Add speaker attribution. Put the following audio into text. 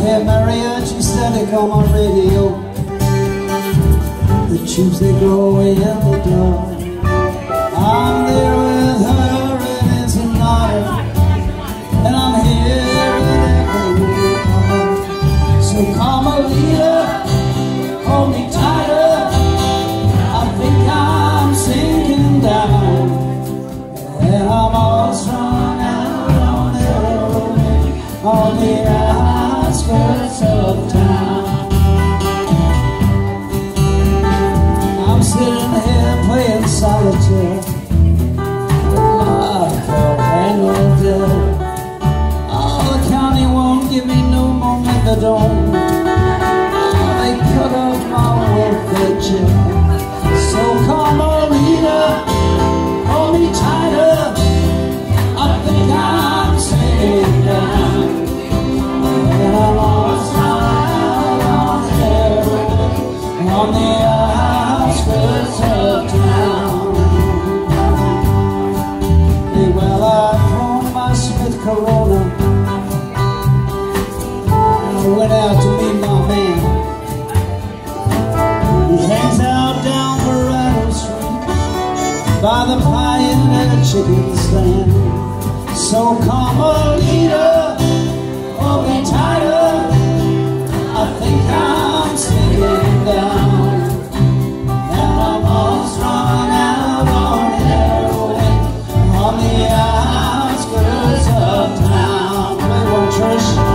Speaker 1: hear mariachi static on my radio. The tubes they glow in the dark I'm there with her and it's night. And I'm here with every So come a leader, hold me tighter. I think I'm sinking down. And I'm all strung out on outskirts Corona. I went out to meet my man. He hangs out down Street by the Pioneer Chicken Stand. So come a leader. 开始。